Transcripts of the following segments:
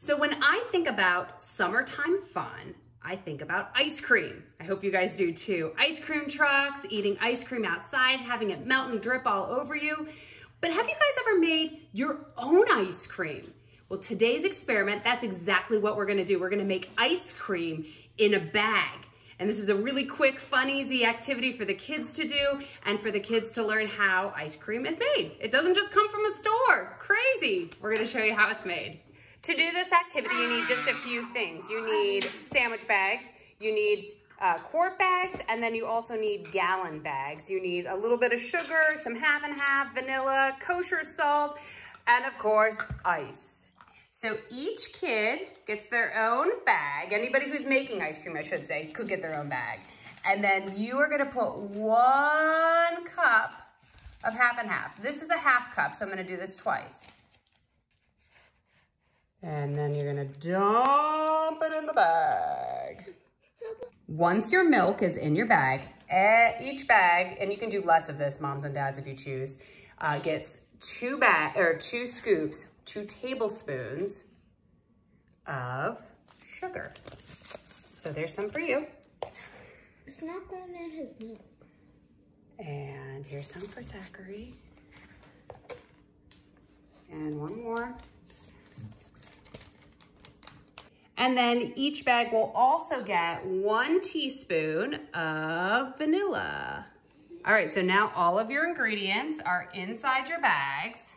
So when I think about summertime fun, I think about ice cream. I hope you guys do too. Ice cream trucks, eating ice cream outside, having it melt and drip all over you. But have you guys ever made your own ice cream? Well, today's experiment, that's exactly what we're gonna do. We're gonna make ice cream in a bag. And this is a really quick, fun, easy activity for the kids to do and for the kids to learn how ice cream is made. It doesn't just come from a store. Crazy. We're gonna show you how it's made. To do this activity, you need just a few things. You need sandwich bags, you need uh, quart bags, and then you also need gallon bags. You need a little bit of sugar, some half and half, vanilla, kosher salt, and of course, ice. So each kid gets their own bag. Anybody who's making ice cream, I should say, could get their own bag. And then you are gonna put one cup of half and half. This is a half cup, so I'm gonna do this twice. And then you're gonna dump it in the bag. Once your milk is in your bag, each bag, and you can do less of this, moms and dads, if you choose, uh, gets two bag or two scoops, two tablespoons of sugar. So there's some for you. It's not going in his milk. And here's some for Zachary. And one more. And then each bag will also get one teaspoon of vanilla. All right, so now all of your ingredients are inside your bags.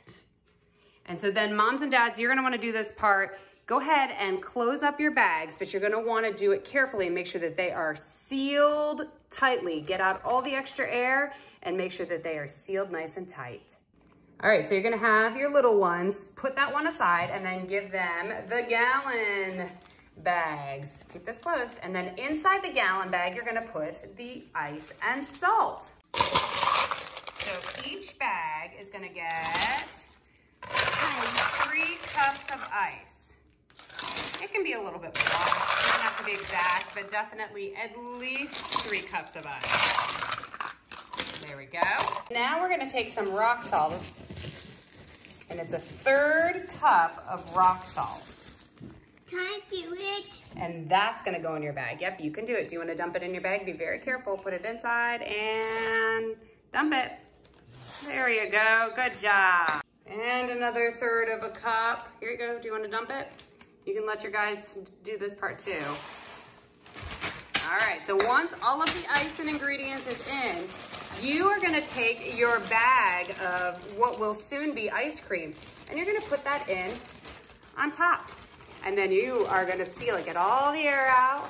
And so then moms and dads, you're gonna wanna do this part. Go ahead and close up your bags, but you're gonna wanna do it carefully and make sure that they are sealed tightly. Get out all the extra air and make sure that they are sealed nice and tight. All right, so you're gonna have your little ones, put that one aside and then give them the gallon bags. Keep this closed. And then inside the gallon bag, you're gonna put the ice and salt. So each bag is gonna get three cups of ice. It can be a little bit more, it doesn't have to be exact, but definitely at least three cups of ice. There we go. Now we're gonna take some rock salt, and it's a third cup of rock salt. Can I do it? And that's gonna go in your bag. Yep, you can do it. Do you wanna dump it in your bag? Be very careful. Put it inside and dump it. There you go, good job. And another third of a cup. Here you go, do you wanna dump it? You can let your guys do this part too. All right, so once all of the ice and ingredients is in, you are gonna take your bag of what will soon be ice cream, and you're gonna put that in on top. And then you are gonna seal it. Get all the air out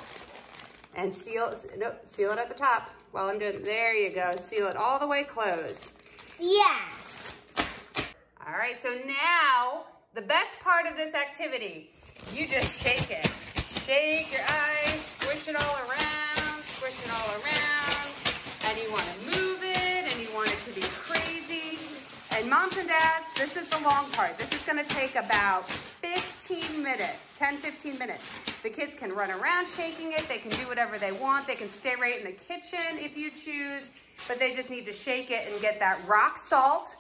and seal, no, seal it at the top while I'm doing, there you go. Seal it all the way closed. Yeah. All right, so now the best part of this activity, you just shake it. Shake your ice, squish it all around, squish it all around, and you wanna move it, and you want it to be crazy. And moms and dads, this is the long part. This is gonna take about 15 minutes, 10, 15 minutes. The kids can run around shaking it. They can do whatever they want. They can stay right in the kitchen if you choose, but they just need to shake it and get that rock salt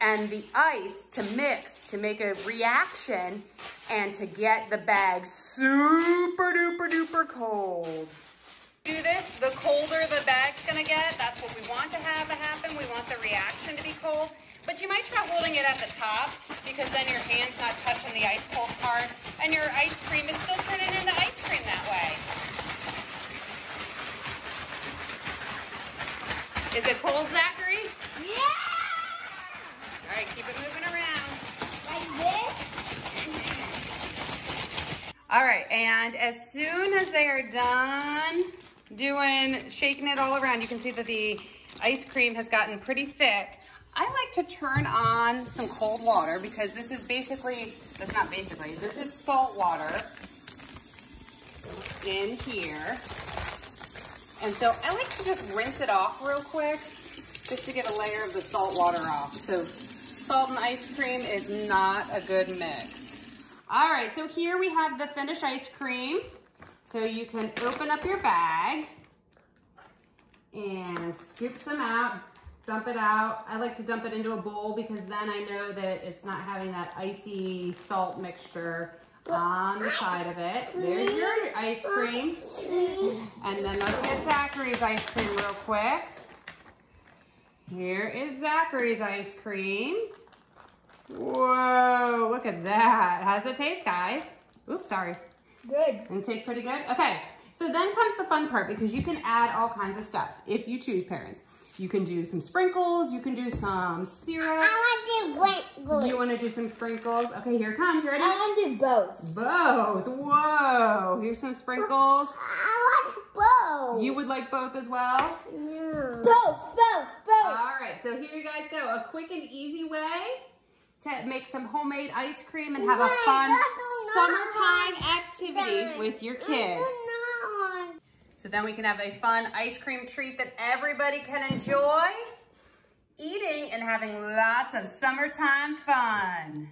and the ice to mix to make a reaction and to get the bag super duper duper cold. Do this, the colder the bag's gonna get, that's what we want to have happen. We want the reaction to be cold. But you might try holding it at the top because then your hand's not touching the ice cold part and your ice cream is still turning into ice cream that way. Is it cold, Zachary? Yeah. All right, keep it moving around. Like this. All right, and as soon as they are done doing, shaking it all around, you can see that the ice cream has gotten pretty thick. I like to turn on some cold water because this is basically, that's not basically, this is salt water in here. And so I like to just rinse it off real quick just to get a layer of the salt water off. So salt and ice cream is not a good mix. All right, so here we have the finished ice cream. So you can open up your bag and scoop some out, dump it out. I like to dump it into a bowl because then I know that it's not having that icy salt mixture on the side of it. There's your ice cream. And then let's get Zachary's ice cream real quick. Here is Zachary's ice cream. Whoa, look at that. How's it taste, guys? Oops, sorry. Good. And it tastes pretty good? Okay, so then comes the fun part because you can add all kinds of stuff if you choose, parents. You can do some sprinkles, you can do some syrup. I want to do wait, You want to do some sprinkles? Okay, here it comes. Ready? I want to do both. Both. Whoa. Here's some sprinkles. I want both. You would like both as well? Yeah. Both, both, both. All right, so here you guys go. A quick and easy way to make some homemade ice cream and have a fun summertime activity with your kids. So then we can have a fun ice cream treat that everybody can enjoy, eating and having lots of summertime fun.